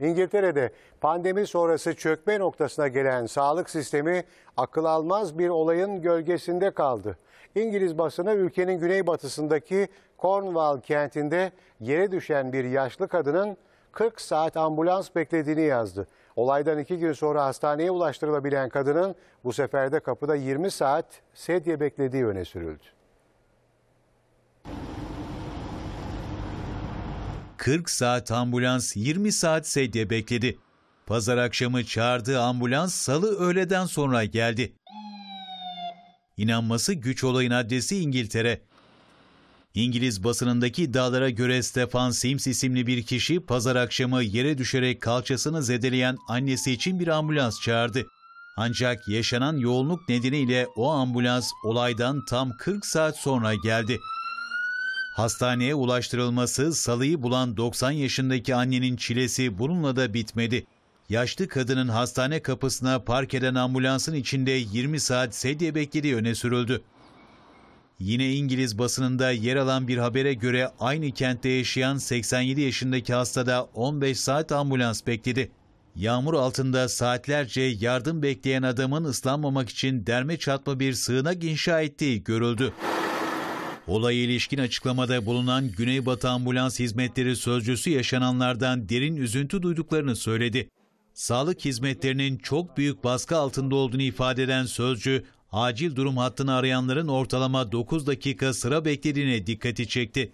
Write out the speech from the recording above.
İngiltere'de pandemi sonrası çökme noktasına gelen sağlık sistemi akıl almaz bir olayın gölgesinde kaldı. İngiliz basını ülkenin güneybatısındaki Cornwall kentinde yere düşen bir yaşlı kadının 40 saat ambulans beklediğini yazdı. Olaydan iki gün sonra hastaneye ulaştırılabilen kadının bu sefer de kapıda 20 saat sedye beklediği öne sürüldü. 40 saat ambulans 20 saat sedye bekledi. Pazar akşamı çağırdığı ambulans salı öğleden sonra geldi. İnanması güç olayın adresi İngiltere. İngiliz basınındaki iddialara göre Stefan Sims isimli bir kişi pazar akşamı yere düşerek kalçasını zedeleyen annesi için bir ambulans çağırdı. Ancak yaşanan yoğunluk nedeniyle o ambulans olaydan tam 40 saat sonra geldi. Hastaneye ulaştırılması salıyı bulan 90 yaşındaki annenin çilesi bununla da bitmedi. Yaşlı kadının hastane kapısına park eden ambulansın içinde 20 saat sedye beklediği öne sürüldü. Yine İngiliz basınında yer alan bir habere göre aynı kentte yaşayan 87 yaşındaki hastada 15 saat ambulans bekledi. Yağmur altında saatlerce yardım bekleyen adamın ıslanmamak için derme çatma bir sığınak inşa ettiği görüldü. Olaya ilişkin açıklamada bulunan Güneybatı Ambulans Hizmetleri Sözcüsü yaşananlardan derin üzüntü duyduklarını söyledi. Sağlık hizmetlerinin çok büyük baskı altında olduğunu ifade eden sözcü, acil durum hattını arayanların ortalama 9 dakika sıra beklediğine dikkati çekti.